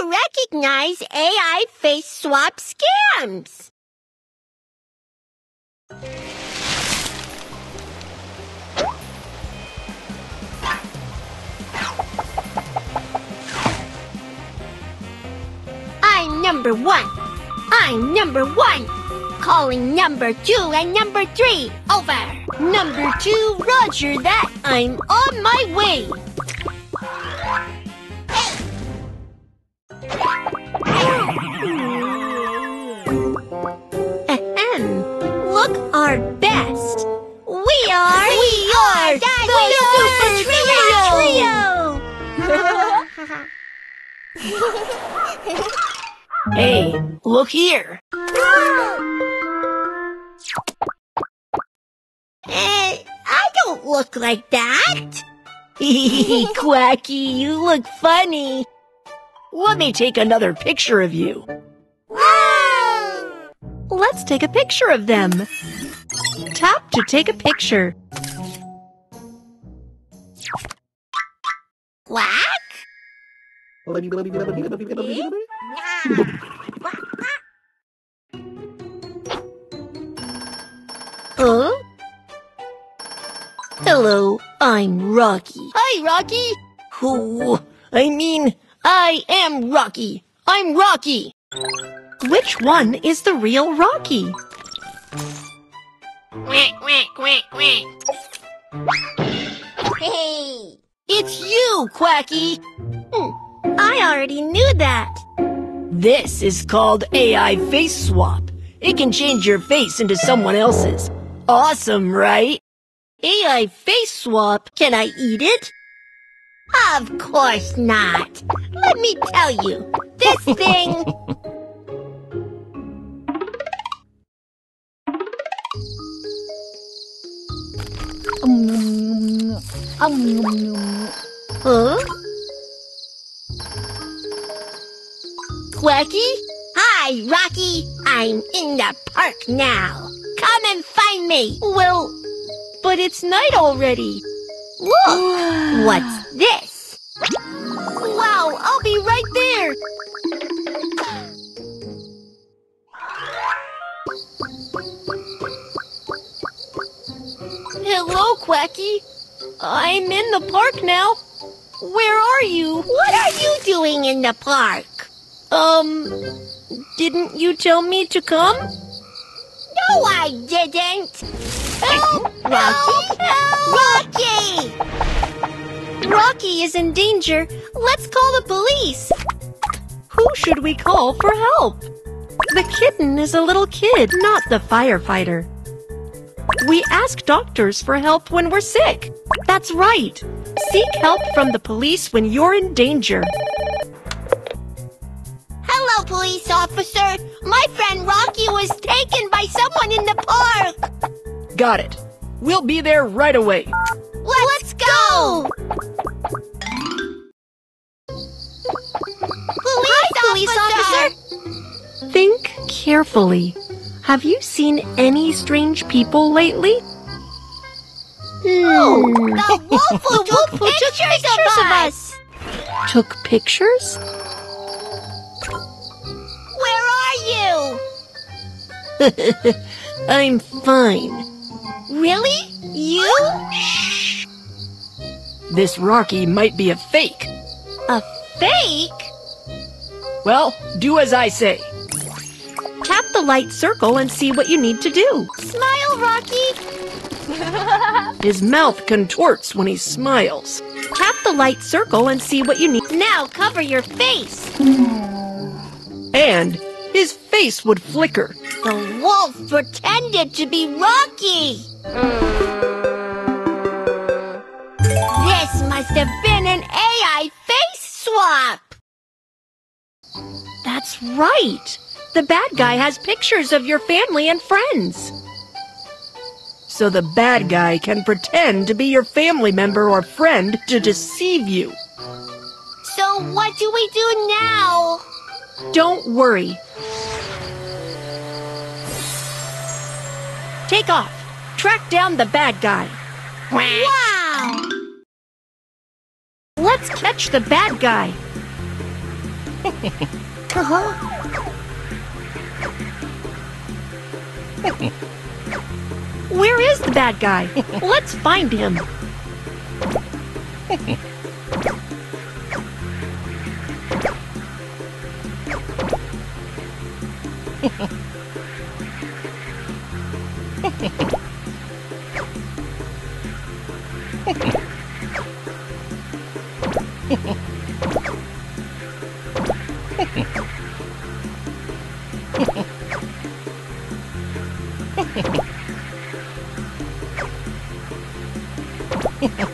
to recognize AI face swap scams. I'm number one. I'm number one. Calling number two and number three. Over. Number two, roger that. I'm on my way. Hey, look here. Eh, I don't look like that. Quacky, you look funny. Let me take another picture of you. Let's take a picture of them. Tap to take a picture. Quack? Huh? Hello, I'm Rocky. Hi, Rocky. Who? I mean, I am Rocky. I'm Rocky. Which one is the real Rocky? Quack, quack, quack, quack. Hey. It's you, Quacky. Hmm, I already knew that. This is called AI Face Swap. It can change your face into someone else's. Awesome, right? AI Face Swap. Can I eat it? Of course not. Let me tell you, this thing. Huh? Quacky? Hi, Rocky. I'm in the park now. Come and find me. Well, but it's night already. Look, what's this? Wow, I'll be right there. Hello, Quacky. I'm in the park now. Where are you? What are you doing in the park? Um, didn't you tell me to come? No, I didn't. Help! Rocky! Rocky! Rocky is in danger. Let's call the police. Who should we call for help? The kitten is a little kid, not the firefighter. We ask doctors for help when we're sick. That's right. Seek help from the police when you're in danger. Officer. My friend Rocky was taken by someone in the park. Got it. We'll be there right away. Let's, go. Police, police officer. Think carefully. Have you seen any strange people lately? Oh, Hmm. the wolf who took pictures, of us. Took pictures? I'm fine. Really? You? This Rocky might be a fake. A fake? Well, do as I say. Tap the light circle and see what you need to do. Smile, Rocky. His mouth contorts when he smiles. Tap the light circle and see what you need. Now cover your face. And his face would flicker. The wolf pretended to be Rocky. This must have been an AI face swap. That's right. The bad guy has pictures of your family and friends. So the bad guy can pretend to be your family member or friend to deceive you. So what do we do now? Don't worry. Take off. Track down the bad guy. Wow! Let's catch the bad guy. Uh-huh. Where is the bad guy? Let's find him. Ha ha ha.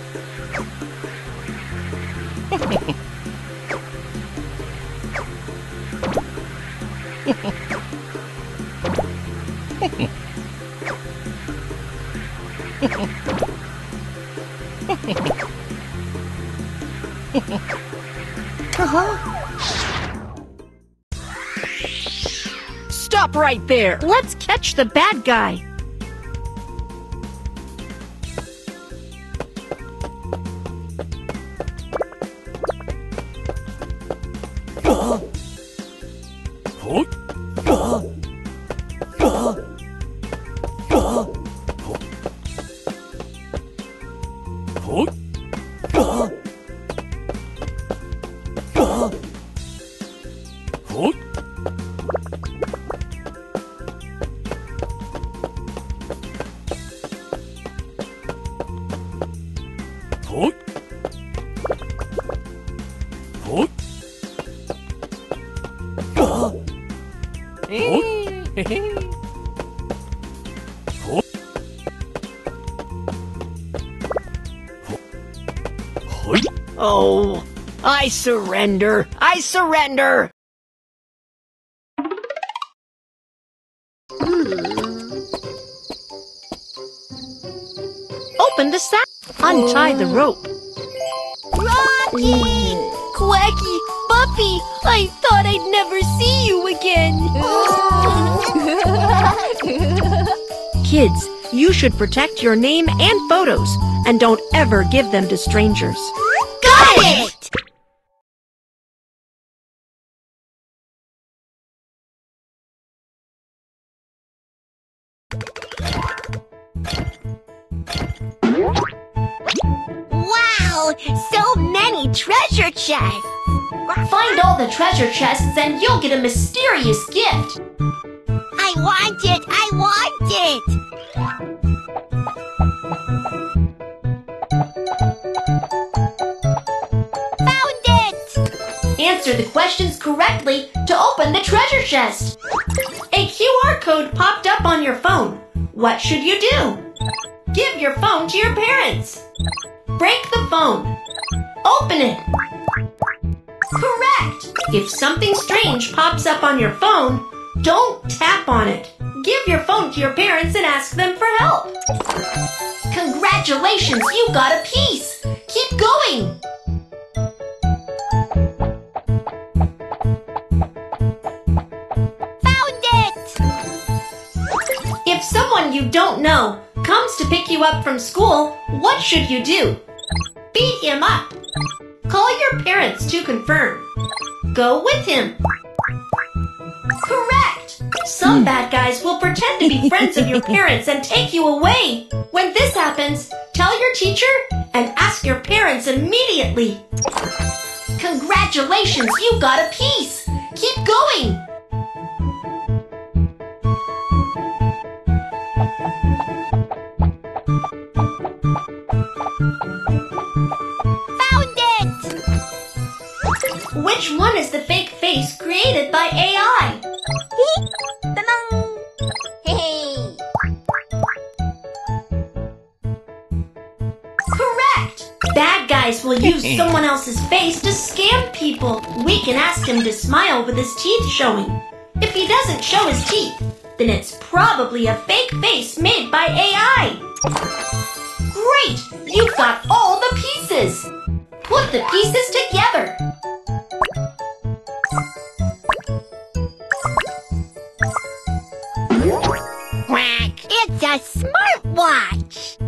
Uh-huh. Stop right there! Let's catch the bad guy. Oh, I surrender. I surrender. Open the sack. Untie the oh. rope. Rocky! Quacky! Buffy! I thought I'd never see you again! Kids, you should protect your name and photos and don't ever give them to strangers. Got it! Wow! So many treasure chests! Find all the treasure chests and you'll get a mysterious gift. I want it! I want it! Found it! Answer the questions correctly to open the treasure chest. A QR code popped up on your phone. What should you do? Give your phone to your parents. Break the phone. Open it. Correct! If something strange pops up on your phone, don't tap on it. Give your phone to your parents and ask them for help. Congratulations, you got a piece! Keep going! Found it! If someone you don't know comes to pick you up from school, what should you do? Beat him up. Call your parents to confirm. Go with him. Some bad guys will pretend to be friends of your parents and take you away. When this happens, tell your teacher and ask your parents immediately. Congratulations, you got a piece! Keep going! Found it! Which one is the fake face created by AI? Bad guys will use someone else's face to scam people. We can ask him to smile with his teeth showing. If he doesn't show his teeth, then it's probably a fake face made by AI. Great! You've got all the pieces! Put the pieces together. Quack! It's a smartwatch!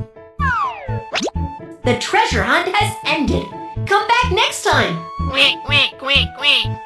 The treasure hunt has ended. Come back next time. Quack, quack, quack, quack.